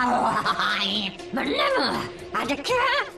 Excellent, I just yawn a bit.